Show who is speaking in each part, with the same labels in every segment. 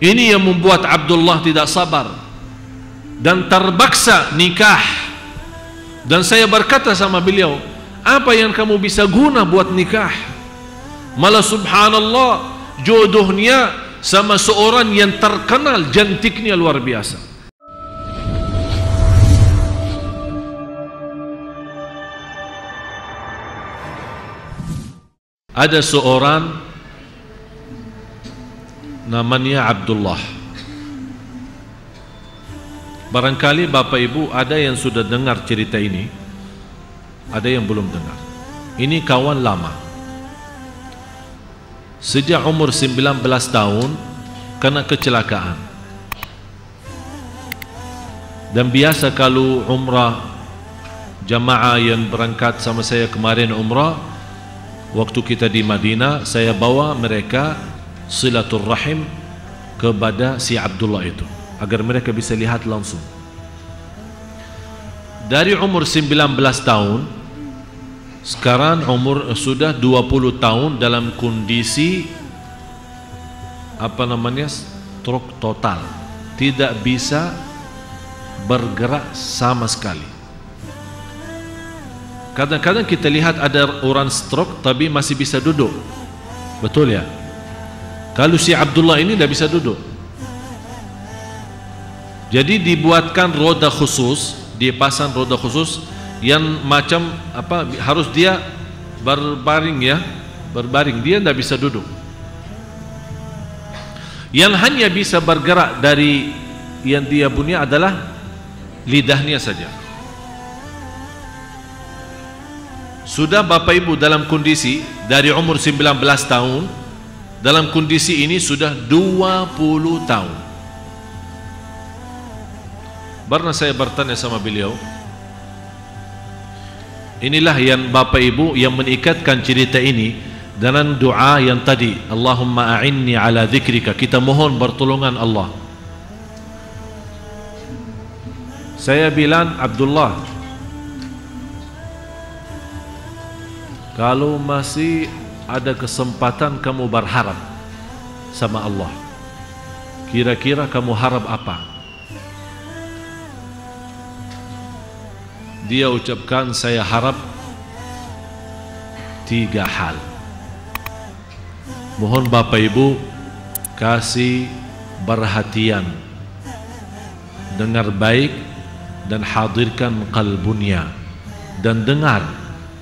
Speaker 1: ini yang membuat Abdullah tidak sabar dan terpaksa nikah. Dan saya berkata sama beliau apa yang kamu bisa guna buat nikah? Malah subhanallah jodohnya sama seorang yang terkenal jantiknya luar biasa. Ada seorang namanya Abdullah. Barangkali Bapak Ibu ada yang sudah dengar cerita ini ada yang belum dengar. Ini kawan lama. Sejak umur 19 tahun kena kecelakaan. Dan biasa kalau umrah jamaah yang berangkat sama saya kemarin umrah waktu kita di Madinah saya bawa mereka silaturrahim kepada si Abdullah itu. Agar mereka bisa lihat langsung. Dari umur 19 tahun sekarang umur sudah 20 tahun dalam kondisi apa namanya stroke total. Tidak bisa bergerak sama sekali. Kadang-kadang kita lihat ada orang stroke tapi masih bisa duduk. Betul ya kalau si Abdullah ini tidak bisa duduk. Jadi dibuatkan roda khusus dipasang roda khusus yang macam apa harus dia berbaring ya berbaring. Dia tidak bisa duduk. Yang hanya bisa bergerak dari yang dia punya adalah lidahnya saja. Sudah Bapak Ibu dalam kondisi dari umur 19 tahun dalam kondisi ini sudah 20 tahun. Pernah saya bertanya sama beliau Inilah yang Bapak Ibu yang meningkatkan cerita ini dengan doa yang tadi Allahumma a'inni ala dhikrika kita mohon pertolongan Allah. Saya bilang Abdullah kalau masih ada kesempatan kamu berharap sama Allah. Kira-kira kamu harap apa? Dia ucapkan saya harap tiga hal. Mohon Bapak Ibu kasih perhatian. Dengar baik dan hadirkan kalbunya. Dan dengar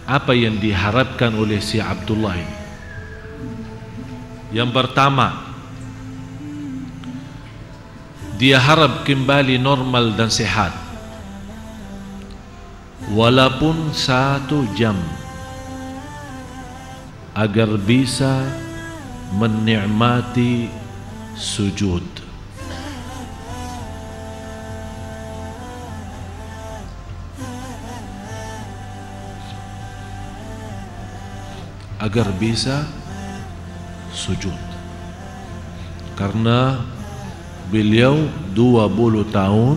Speaker 1: apa yang diharapkan oleh si Abdullah ini? Yang pertama dia harap kembali normal dan sehat. Walaupun satu jam agar bisa menikmati sujud agar bisa sujud. Karena beliau 20 tahun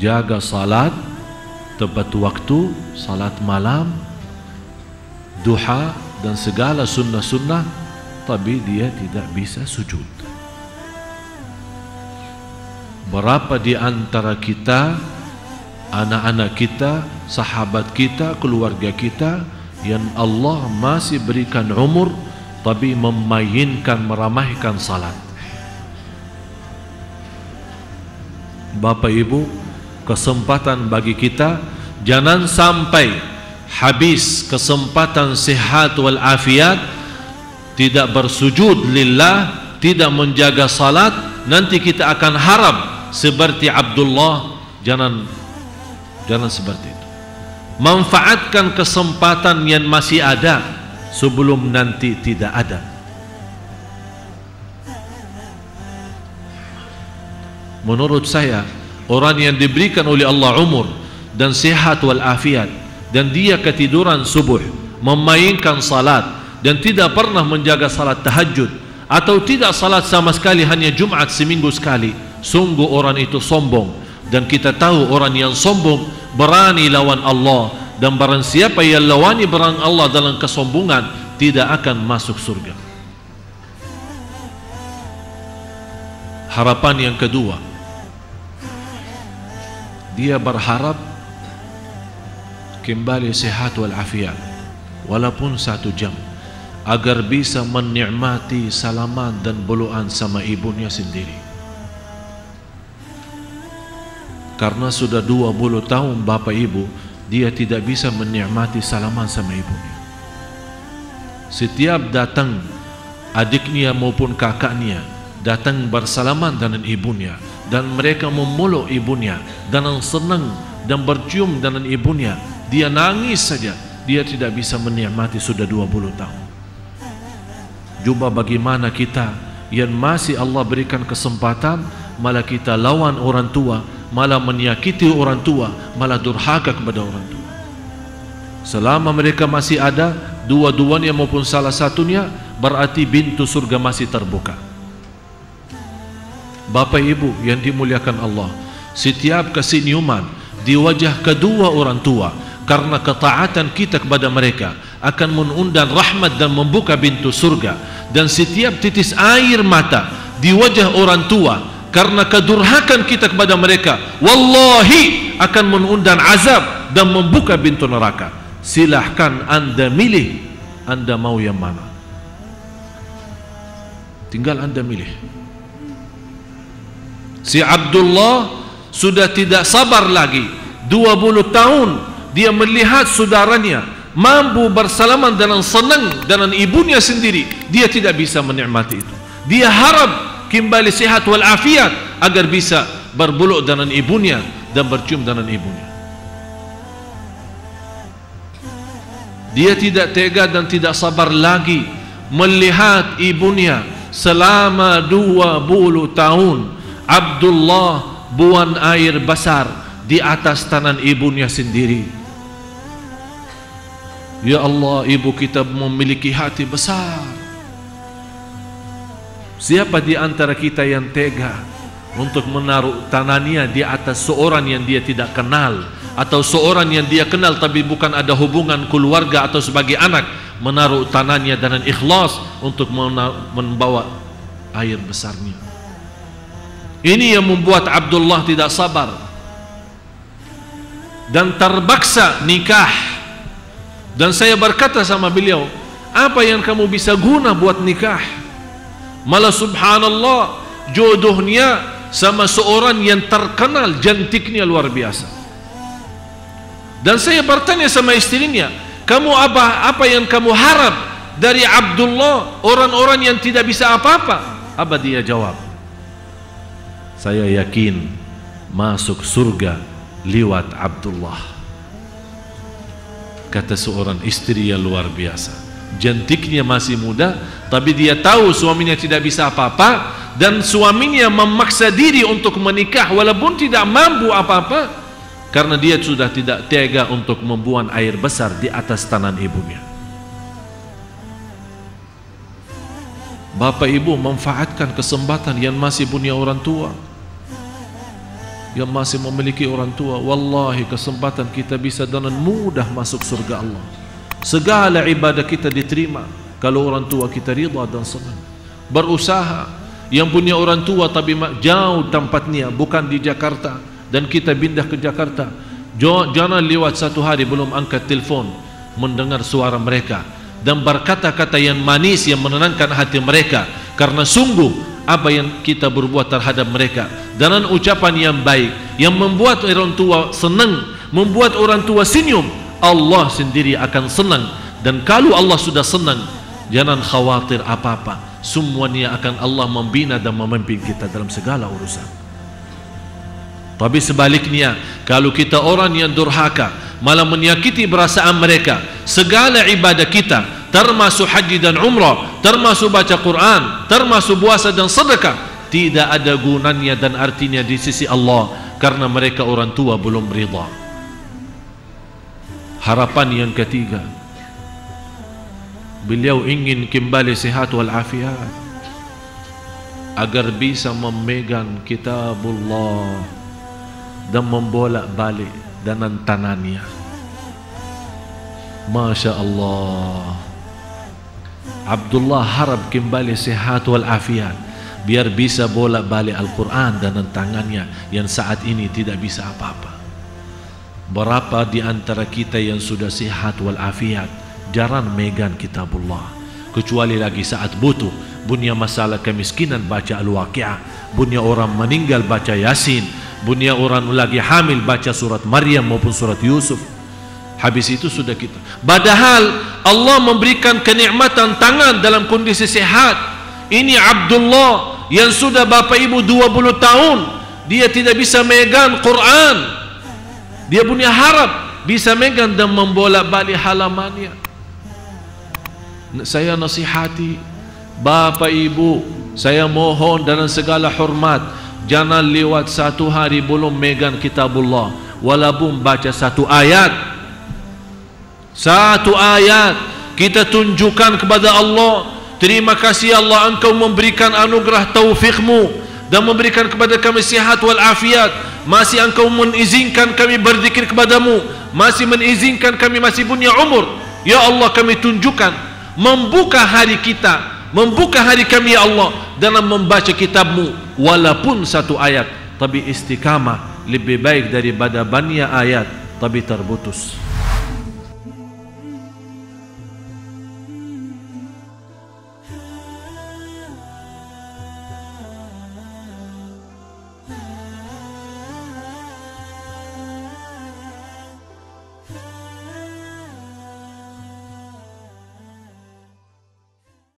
Speaker 1: jaga salat tepat waktu salat malam duha dan segala sunnah-sunnah tapi dia tidak bisa sujud. Berapa di antara kita anak-anak kita sahabat kita keluarga kita yang Allah masih berikan umur tapi memainkan meramaikan salat. Bapak Ibu kesempatan bagi kita jangan sampai habis kesempatan sehat wal afiat tidak bersujud lillah tidak menjaga salat nanti kita akan harap seperti Abdullah. Jangan jangan seperti itu manfaatkan kesempatan yang masih ada sebelum nanti tidak ada. Menurut saya orang yang diberikan oleh Allah umur dan sehat wal afiat dan dia ketiduran subuh memainkan salat dan tidak pernah menjaga salat tahajud atau tidak salat sama sekali hanya Jumat seminggu sekali sungguh orang itu sombong dan kita tahu orang yang sombong berani lawan Allah. Dan barang siapa yang lawani barang Allah dalam kesombongan tidak akan masuk surga. Harapan yang kedua. Dia berharap kembali sehat walafiat. Walaupun satu jam. Agar bisa menikmati salaman dan buluan sama ibunya sendiri karena sudah 20 tahun bapa ibu dia tidak bisa menikmati salaman sama ibunya. Setiap datang adiknya maupun kakaknya datang bersalaman dengan ibunya dan mereka memeluk ibunya dan senang dan bercium dengan ibunya dia nangis saja. Dia tidak bisa menikmati sudah 20 tahun. Cuba bagaimana kita yang masih Allah berikan kesempatan malah kita lawan orang tua malah menyakiti orang tua malah durhaka kepada orang tua. Selama mereka masih ada dua-duanya maupun salah satunya berarti pintu surga masih terbuka. Bapak Ibu yang dimuliakan Allah setiap kesenyuman di wajah kedua orang tua karena ketaatan kita kepada mereka akan mengundang rahmat dan membuka pintu surga. Dan setiap titis air mata di wajah orang tua karena kedurhakan kita kepada mereka wallahi akan mengundang azab dan membuka pintu neraka. Silahkan anda milih anda mau yang mana. Tinggal anda milih. Si Abdullah sudah tidak sabar lagi. 20 tahun dia melihat saudaranya mampu bersalaman dengan senang dengan ibunya sendiri dia tidak bisa menikmati itu. Dia harap kembali sehat walafiat agar bisa berbuluk dengan ibunya dan bercium dengan ibunya dia tidak tega dan tidak sabar lagi melihat ibunya selama 20 tahun Abdullah buan air besar di atas tanah ibunya sendiri. Ya Allah, ibu kita memiliki hati besar. Siapa di antara kita yang tega untuk menaruh tanahnya di atas seorang yang dia tidak kenal atau seorang yang dia kenal tapi bukan ada hubungan keluarga atau sebagai anak menaruh tanahnya dengan ikhlas untuk membawa air besarnya. Ini yang membuat Abdullah tidak sabar dan terpaksa nikah. Dan saya berkata sama beliau, apa yang kamu bisa guna buat nikah? Malah subhanallah jodohnya sama seorang yang terkenal jantiknya luar biasa. Dan saya bertanya sama istrinya, kamu apa apa yang kamu harap dari Abdullah orang-orang yang tidak bisa apa-apa? Apa dia jawab? saya yakin masuk surga liwat Abdullah kata seorang istri yang luar biasa jantiknya masih muda tapi dia tahu suaminya tidak bisa apa-apa dan suaminya memaksa diri untuk menikah walaupun tidak mampu apa-apa karena dia sudah tidak tega untuk membuang air besar di atas tanah ibunya. Bapak ibu memanfaatkan kesempatan yang masih punya orang tua yang masih memiliki orang tua. Wallahi kesempatan kita bisa dengan mudah masuk surga Allah segala ibadah kita diterima. Kalau orang tua kita rida dan senang. Berusaha. Yang punya orang tua tapi jauh tempatnya bukan di Jakarta. Dan kita pindah ke Jakarta. Jangan lewat satu hari belum angkat telefon mendengar suara mereka. Dan berkata-kata yang manis yang menenangkan hati mereka. Karena sungguh apa yang kita berbuat terhadap mereka. Dengan ucapan yang baik yang membuat orang tua senang membuat orang tua senyum Allah sendiri akan senang. Dan kalau Allah sudah senang jangan khawatir apa-apa. Semuanya akan Allah membina dan memimpin kita dalam segala urusan. Tapi sebaliknya kalau kita orang yang durhaka malah menyakiti perasaan mereka segala ibadah kita termasuk haji dan umrah termasuk baca Quran termasuk puasa dan sedekah tidak ada gunanya dan artinya di sisi Allah karena mereka orang tua belum rida harapan yang ketiga beliau ingin kembali sehat walafiat agar bisa memegang kitabullah dan membolak balik dengan tanannya Masya Allah Abdullah harap kembali sehat walafiat biar bisa bolak balik Al-Quran dan tangannya yang saat ini tidak bisa apa-apa berapa di antara kita yang sudah sihat walafiat? Jarang megan kitabullah. Kecuali lagi saat butuh. Bunya masalah kemiskinan baca Al-Waqi'ah. Bunya orang meninggal baca Yasin. Bunya orang lagi hamil baca surat Maryam maupun surat Yusuf. Habis itu sudah kita. Padahal Allah memberikan kenikmatan tangan dalam kondisi sehat ini Abdullah yang sudah bapa ibu 20 tahun. Dia tidak bisa megang Quran dia punya harap bisa megang dan membolak balik halamannya saya nasihati bapa ibu saya mohon dalam segala hormat jangan lewat satu hari belum megang kitabullah walaupun baca satu ayat satu ayat kita tunjukkan kepada Allah Terima kasih Allah engkau memberikan anugerah taufikmu dan memberikan kepada kami sihat wal afiat. Masih engkau mengizinkan kami berzikir kepadamu. Masih mengizinkan kami masih punya umur. Ya Allah kami tunjukkan membuka hari kita, membuka hari kami ya Allah dalam membaca kitabmu walaupun satu ayat tapi istiqamah lebih baik daripada banyak ayat tapi terputus.